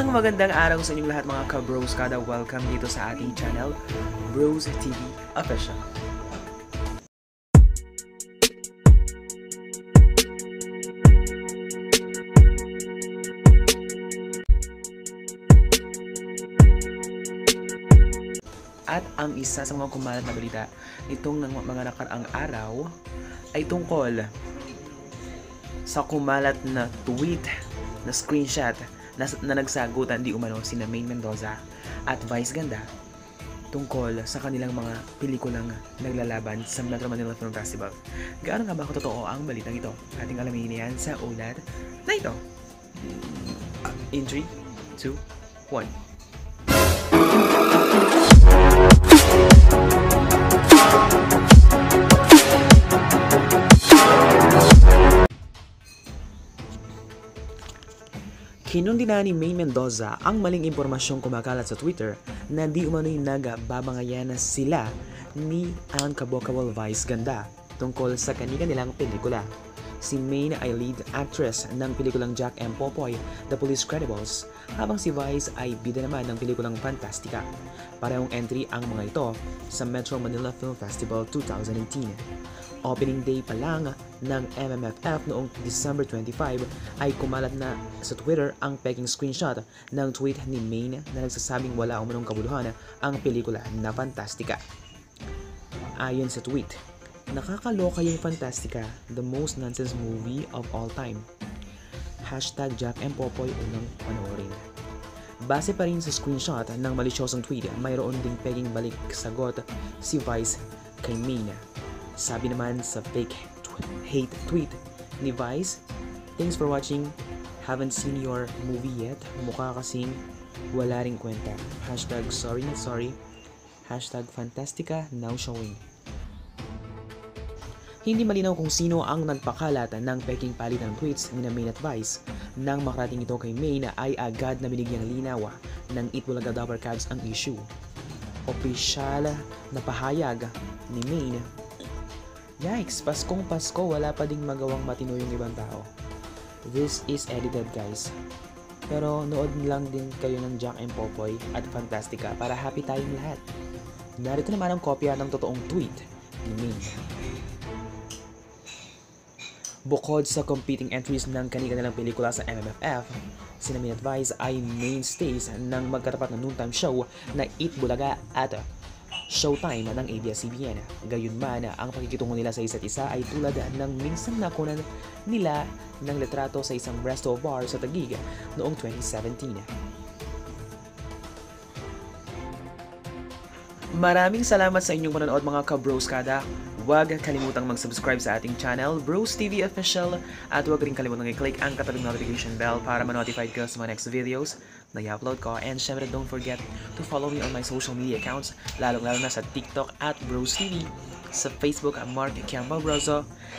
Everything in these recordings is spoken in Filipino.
Isang magandang araw sa inyong lahat mga ka-bros kada. Welcome dito sa ating channel, Bros TV Official. At ang isa sa mga kumalat na balita nitong ng mga nakaraang araw ay tungkol sa kumalat na tweet na screenshot na, na nagsagutan di umano si Maine Mendoza at Vice Ganda tungkol sa kanilang mga pelikulang naglalaban sa Metro Manila Film Festival. Gaano nga ba totoo ang balitang ito? Ating alamin yan sa ulat na ito. In 3, 2, 1. Kinundina ni May Mendoza ang maling impormasyong kumakalat sa Twitter na di umano'y nagbabangayan na sila ni Alan Kabokawal Vice Ganda tungkol sa kanila nilang pelikula. Si May ay lead actress ng pelikulang Jack and Popoy, The Police Credibles, habang si Vice ay bida naman ng pelikulang Fantastica. Parehong entry ang mga ito sa Metro Manila Film Festival 2018. Opening day pa lang ng MMFF noong December 25 ay kumalat na sa Twitter ang peking screenshot ng tweet ni Maine na nagsasabing wala umanong kabuluhan ang pelikula na Fantastica. Ayon sa tweet, nakakaloka yung Fantastica, the most nonsense movie of all time. Hashtag Jack and Popoy unang panoorin. Base pa rin sa screenshot ng malisyosong tweet, mayroon ding peking balik sagot si Vice kay Maine. Sabi naman sa fake tw- hate tweet ni Vice, Thanks for watching. Haven't seen your movie yet. Mukha kasing wala ring kwenta. Hashtag sorry not sorry. Hashtag Fantastica now showing. Hindi malinaw kung sino ang nagpakalat ng peking palit ng tweets ni na Main at Vice. Nang makarating ito kay Main ay agad na binigyang linaw ng Itbulaga Dapper Cats ang issue. Opisyal na pahayag ni Main Yikes! Paskong Pasko, wala pa ding magawang matino yung ibang tao. This is edited guys. Pero nood lang din kayo ng Jack and Popoy at Fantastica para happy tayong lahat. Narito naman ang kopya ng totoong tweet ni Min. Bukod sa competing entries ng kanilang pelikula sa MMFF, si Namin Advice ay mainstays ng magkatapat na noontime show na Eat Bulaga at Showtime ng ABS-CBN. Gayunman, ang pakikitungo nila sa isa't isa ay tulad ng minsang nakunan nila ng litrato sa isang resto bar sa Taguig noong 2017. Maraming salamat sa inyong panonood mga ka-bros kada. Huwag kalimutang mag-subscribe sa ating channel, Bros TV Official, at huwag rin kalimutang i-click ang katabing notification bell para ma-notified ka sa mga next videos na i-upload ko. And syempre, don't forget to follow me on my social media accounts, lalong-lalo na sa TikTok at Bros TV, sa Facebook at Mark Kiamba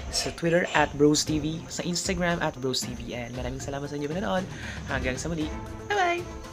sa Twitter at Bros TV, sa Instagram at Bros TV. And maraming salamat sa inyo panonood. Hanggang sa muli. Bye-bye!